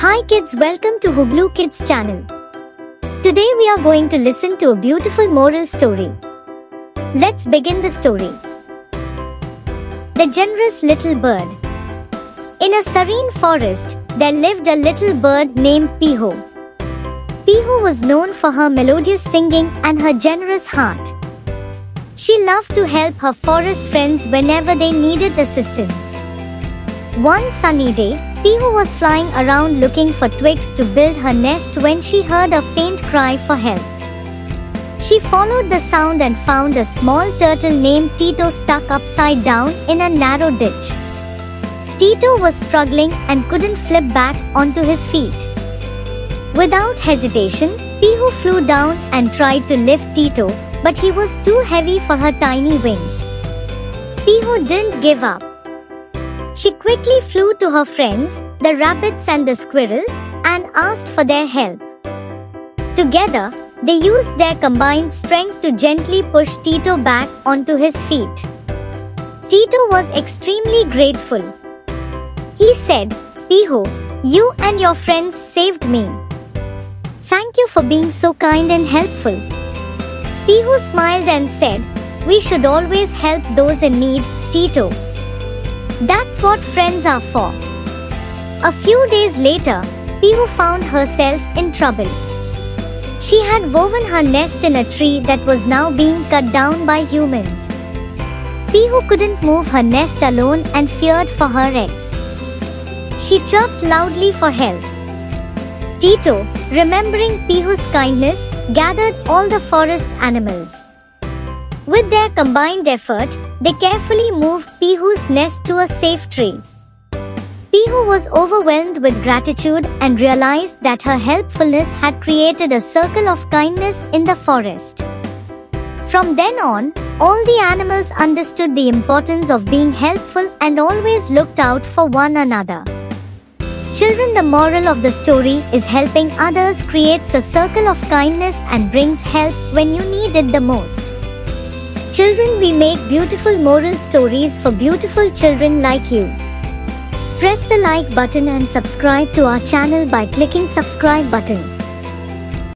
Hi kids, welcome to Hublu Kids channel. Today we are going to listen to a beautiful moral story. Let's begin the story. The Generous Little Bird In a serene forest, there lived a little bird named Pihu. Pihu was known for her melodious singing and her generous heart. She loved to help her forest friends whenever they needed assistance. One sunny day, Pihu was flying around looking for twigs to build her nest when she heard a faint cry for help. She followed the sound and found a small turtle named Tito stuck upside down in a narrow ditch. Tito was struggling and couldn't flip back onto his feet. Without hesitation, Pihu flew down and tried to lift Tito, but he was too heavy for her tiny wings. Pihu didn't give up. She quickly flew to her friends, the rabbits and the squirrels, and asked for their help. Together, they used their combined strength to gently push Tito back onto his feet. Tito was extremely grateful. He said, Pihu, you and your friends saved me. Thank you for being so kind and helpful. Pihu smiled and said, We should always help those in need, Tito. That's what friends are for. A few days later, Pihu found herself in trouble. She had woven her nest in a tree that was now being cut down by humans. Pihu couldn't move her nest alone and feared for her eggs. She chirped loudly for help. Tito, remembering Pihu's kindness, gathered all the forest animals. With their combined effort, they carefully moved Pihu's nest to a safe tree. Pihu was overwhelmed with gratitude and realized that her helpfulness had created a circle of kindness in the forest. From then on, all the animals understood the importance of being helpful and always looked out for one another. Children, the moral of the story is helping others creates a circle of kindness and brings help when you need it the most. Children, we make beautiful moral stories for beautiful children like you. Press the like button and subscribe to our channel by clicking subscribe button.